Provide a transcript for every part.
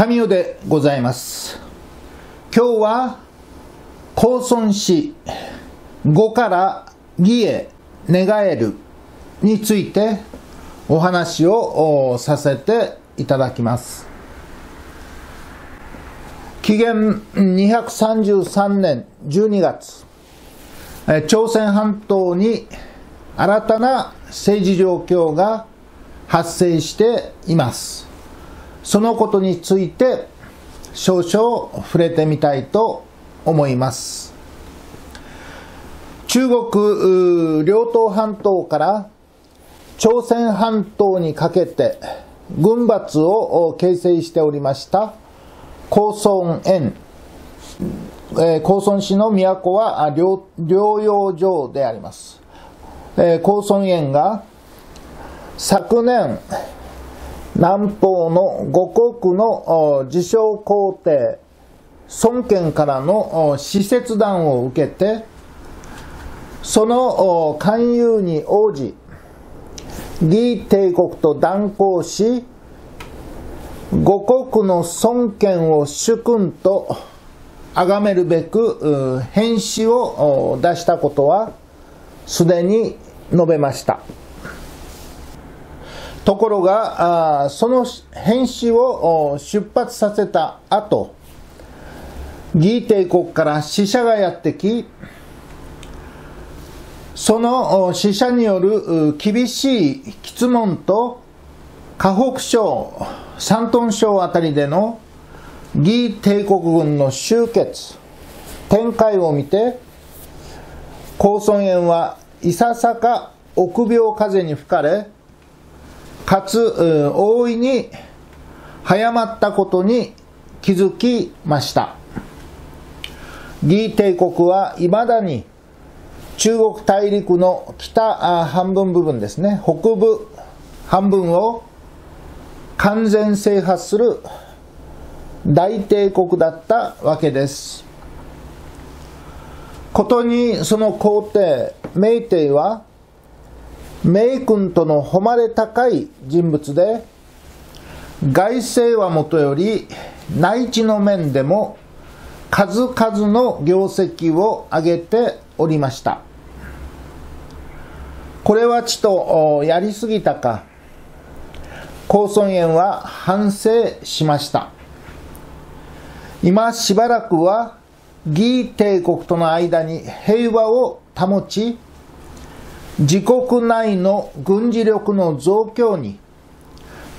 神代でございます。今日は高尊詩語から義へ願えるについてお話をさせていただきます。紀元233年12月朝鮮半島に新たな政治状況が発生しています。そのことについて少々触れてみたいと思います。中国両東半島から朝鮮半島にかけて軍閥を形成しておりました高村園。高村市の都は療養所であります、高村園が昨年南方の五国の自称皇帝孫権からの使節団を受けてその勧誘に応じ義帝国と断交し五国の孫権を主君と崇めるべく返詞を出したことはすでに述べました。ところが、その変死を出発させた後、義帝国から死者がやってき、その死者による厳しい質問と河北省、山東省あたりでの義帝国軍の集結、展開を見て、高尊園はいささか臆病風に吹かれ、かつ大いに早まったことに気づきました。義帝国はいまだに中国大陸の北半分部分ですね。北部半分を完全制覇する大帝国だったわけです。ことにその皇帝明帝は名君との誉れ高い人物で外政はもとより内地の面でも数々の業績を上げておりました。これはちとやりすぎたか。高尊園は反省しました。今しばらくは義帝国との間に平和を保ち自国内の軍事力の増強に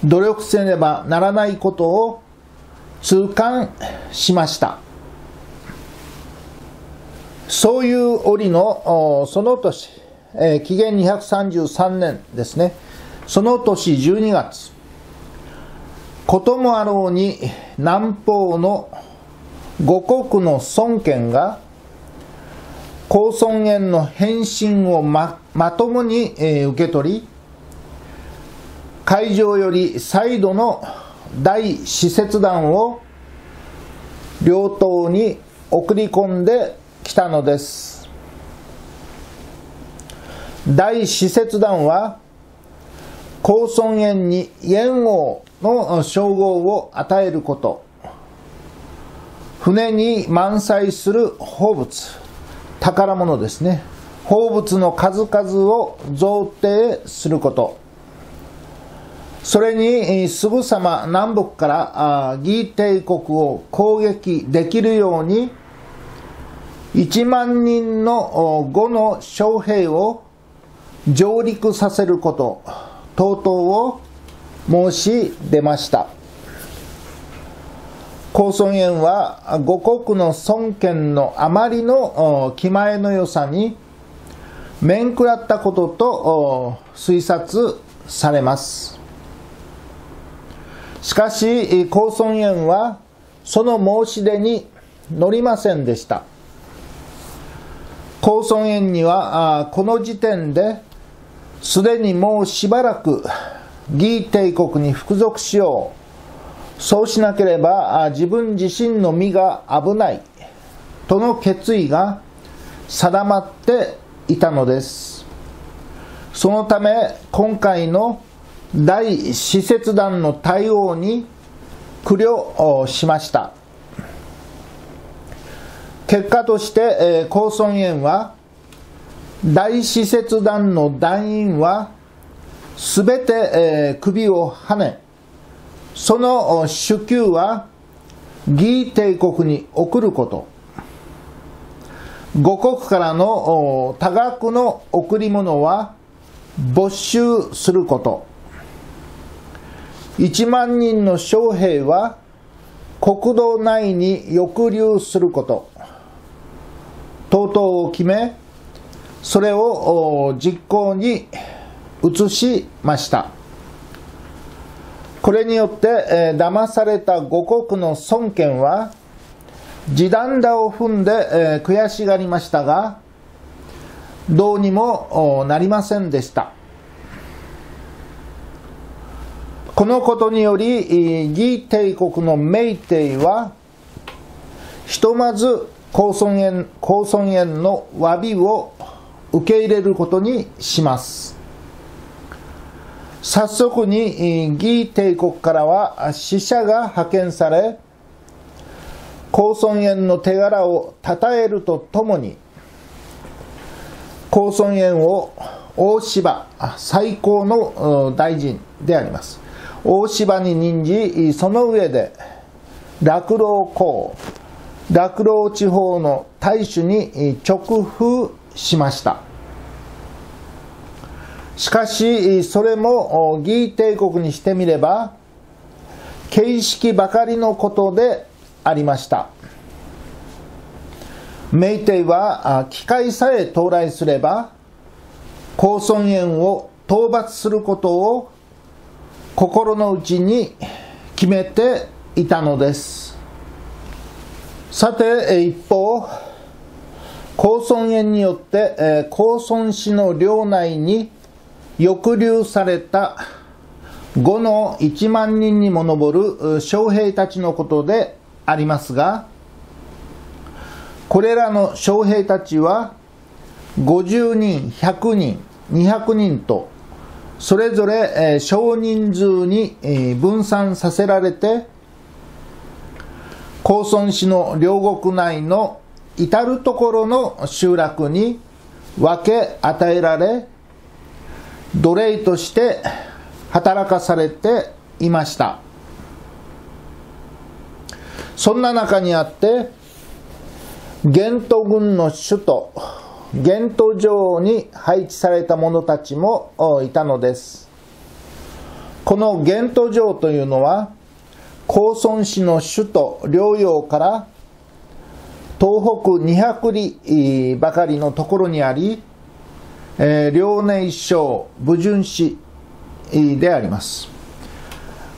努力せねばならないことを痛感しました。そういう折のその年、えー、紀元233年ですね。その年12月こともあろうに南方の五国の孫権が高尊園の返信をままともに、えー、受け取り会場より再度の大使節団を両党に送り込んできたのです。大使節団は高尊園に燕王の称号を与えること船に満載する宝物。宝物ですね。宝物の数々を贈呈すること。それにすぐさま南北から義帝国を攻撃できるように1万人の5の将兵を上陸させること等々を申し出ました。高尊園は五国の孫権のあまりの気前の良さに面食らったことと推察されます。しかし高尊園はその申し出に乗りませんでした。高尊園にはこの時点ですでにもうしばらく義帝国に服属しよう。そうしなければ自分自身の身が危ない。との決意が定まっていたのです。そのため今回の大使節団の対応に苦慮しました。結果として、えー、高村園は大使節団の団員はすべて、えー、首をはねその主給は義帝国に送ること。五国からの多額の贈り物は没収すること。1万人の将兵は国土内に抑留すること。等々を決めそれを実行に移しました。これによって、えー、騙された五国の孫権は地団打を踏んで、えー、悔しがりましたがどうにもなりませんでした。このことにより義帝国の明帝はひとまず高尊園高尊園の詫びを受け入れることにします。早速に義帝国からは使者が派遣され高尊園の手柄を称えるとともに高尊園を大芝最高の大臣であります。大芝に任じその上で落老公落老地方の大主に直封しました。しかしそれも義帝国にしてみれば形式ばかりのことでありました。明帝は機会さえ到来すれば高尊園を討伐することを心の内に決めていたのです。さて一方高尊園によって高尊市の領内に抑留された5の1万人にも上る将兵たちのことでありますがこれらの将兵たちは50人100人200人とそれぞれ少人数に分散させられて高村市の両国内の至る所の集落に分け与えられ奴隷として働かされていました。そんな中にあって玄都軍の首都玄都城に配置された者たちもいたのです。この玄都城というのは高村市の首都療養から東北200里ばかりのところにありえー、遼寧省武順市であります。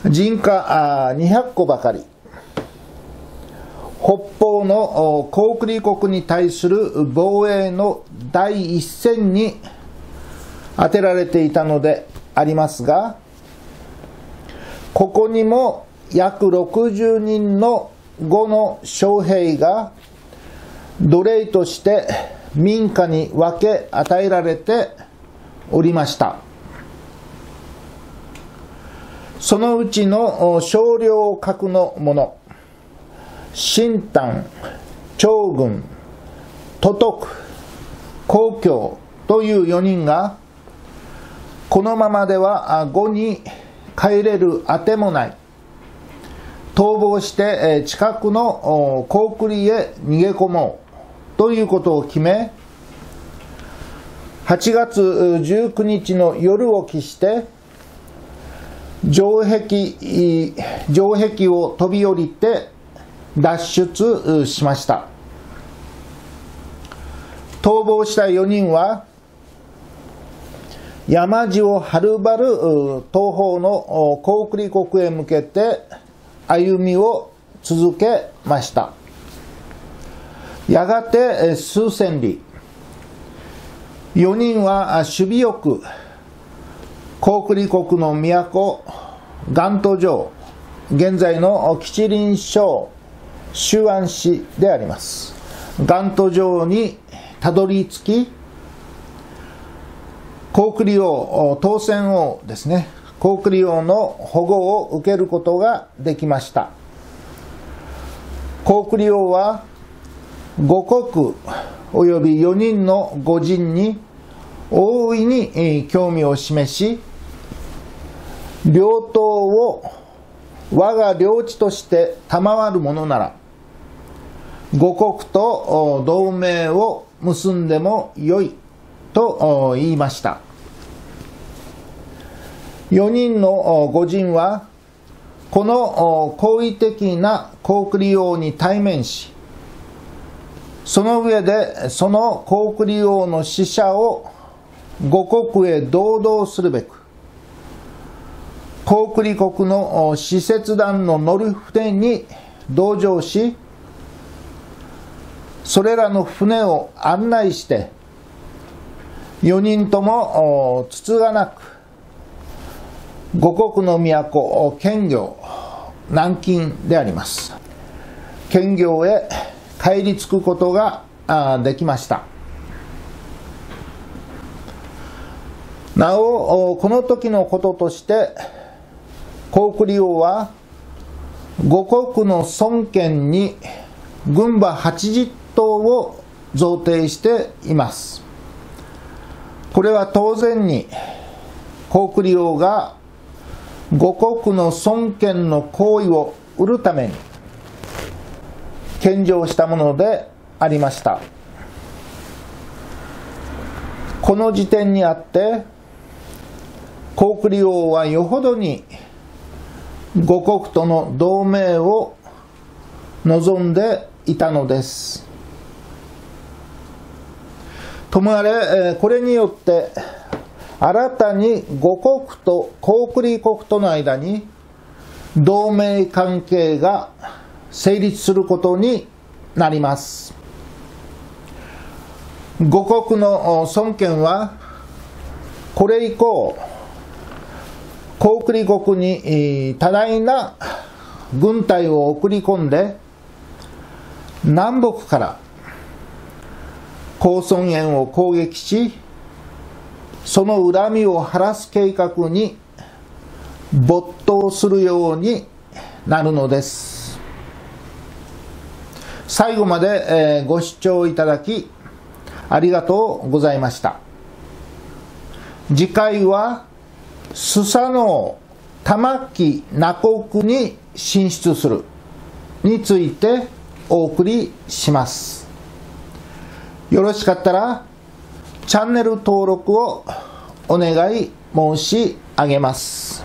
人家あ200個ばかり。北方の高句麗国に対する防衛の第一線に当てられていたのでありますが、ここにも約60人の5の将兵が奴隷として民家に分け与えられておりました。そのうちの少量格のもの新丹長軍都督公共という4人がこのままでは後に帰れるあてもない。逃亡して近くの高句麗へ逃げ込もう。ということを決め8月19日の夜を期して城壁城壁を飛び降りて脱出しました。逃亡した4人は山路をはるばる東方の高句麗国へ向けて歩みを続けました。やがて数千里。4人は守備よく高句麗国の都元都城現在の吉林省周安市であります。元都城にたどり着き高句麗王当選王ですね。コークリ王の保護を受けることができました。コークリ王は五国及び4人の御人に大いに興味を示し両党を我が領地として賜るものなら五国と同盟を結んでもよいと言いました。4人の御人はこの好意的な高句利王に対面しその上でその高句利王の使者を五国へ堂々するべく高句利国の使節団の乗る船に同乗しそれらの船を案内して4人ともつつがなく五国の都兼業南京であります。兼業へ帰り着くことができました。なおこの時のこととして高句利王は五国の孫権に軍馬80頭を贈呈しています。これは当然に高句利王が五国の孫権の行為を売るために献上したものでありましたこの時点にあって高句利王はよほどに五国との同盟を望んでいたのです。ともあれ、これによって新たに五国と高句麗国との間に同盟関係が成立することになります。五国の孫権はこれ以降高句麗国に多大な軍隊を送り込んで南北から高孫園を攻撃しその恨みを晴らす計画に没頭するようになるのです最後までご視聴いただきありがとうございました。次回はスサノオ玉木那国に進出するについてお送りします。よろしかったらチャンネル登録をお願い申し上げます。